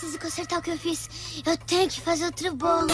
preciso consertar o que eu fiz. Eu tenho que fazer outro bolo.